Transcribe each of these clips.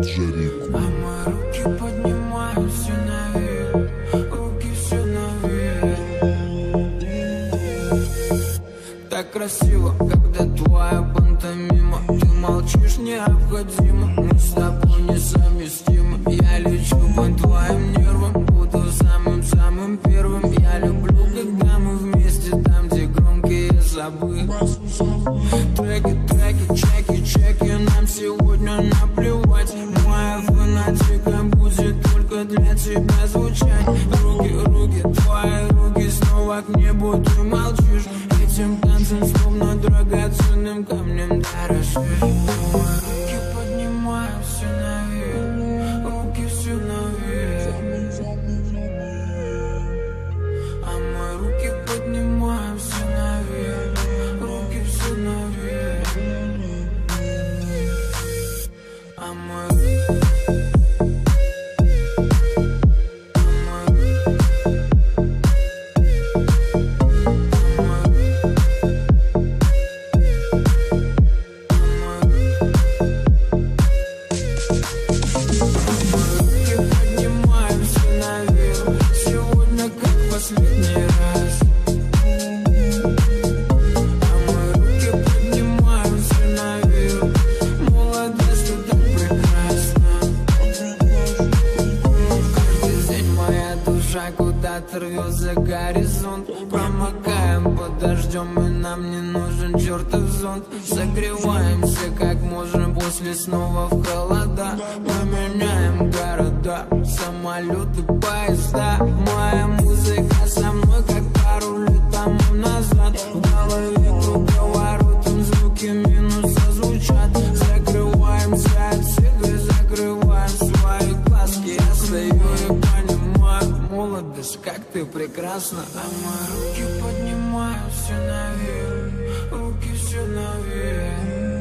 Джерику. Мама, руки поднимаю наверх, руки все наверх. Так красиво, как в холода. Мы меняем города, самолеты, поезда. Моя музыка со мной, как пару лет тому назад. В голове круговоротом звуки минуса звучат. Закрываемся от всех и закрываем свои глазки. Я стою и понимаю, молодость, как ты прекрасна. А мои руки поднимаются наверх, руки все наверх.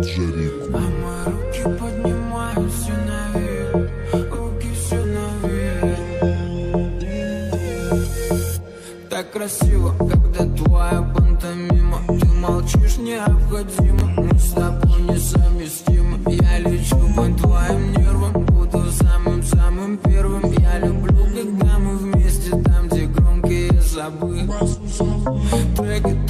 Джерик. Так красиво, когда твоя пантомима, ты молчишь необходимо, мы с тобой несовместимы. Я лечу по твоим нервам, буду самым-самым первым. Я люблю, когда мы вместе, там, где громкие забы. Треки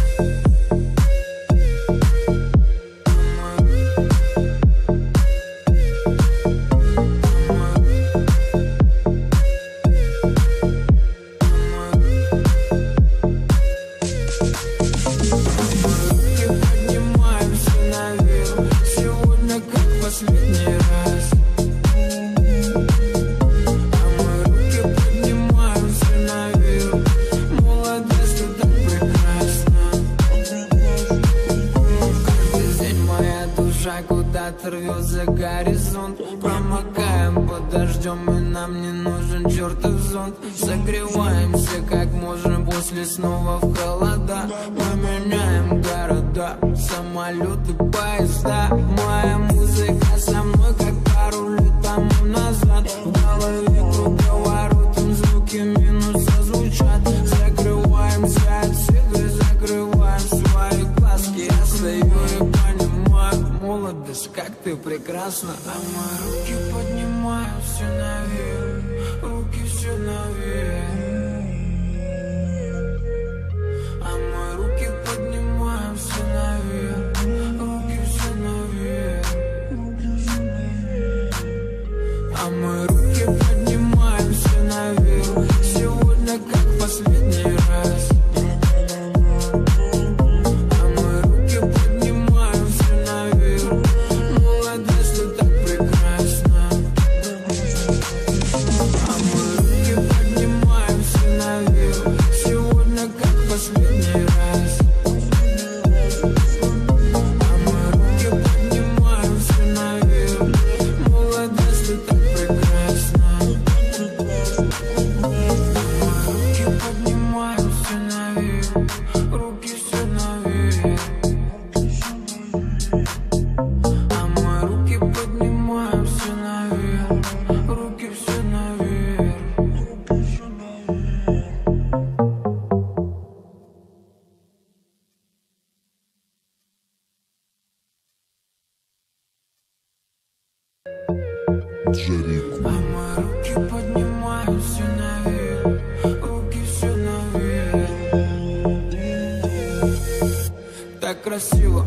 шаг куда-то за горизонт. Промокаем под дождем и нам не нужен чертов зонт. Согреваемся как можем после снова в холода. Мы меняем города, самолеты, поезда. Моя музыка not. new Джерику. Мама, руки поднимаю наверх, руки все наверх. Так красиво.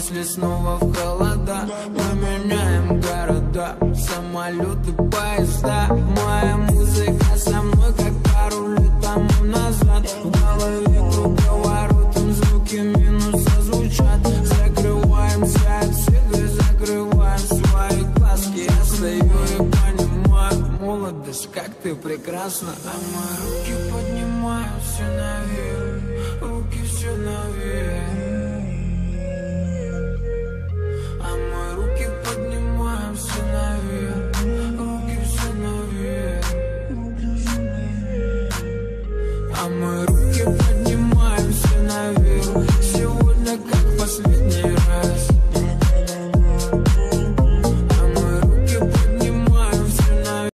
После снова в холода Мы меняем города, самолеты, поезда Моя музыка со мной, как пару лет тому назад. В голове круговоротом звуки минуса звучат. Закрываемся от всех и закрываем свои глазки. Я стою и понимаю, молодость, как ты прекрасна. А мои руки поднимаются наверх.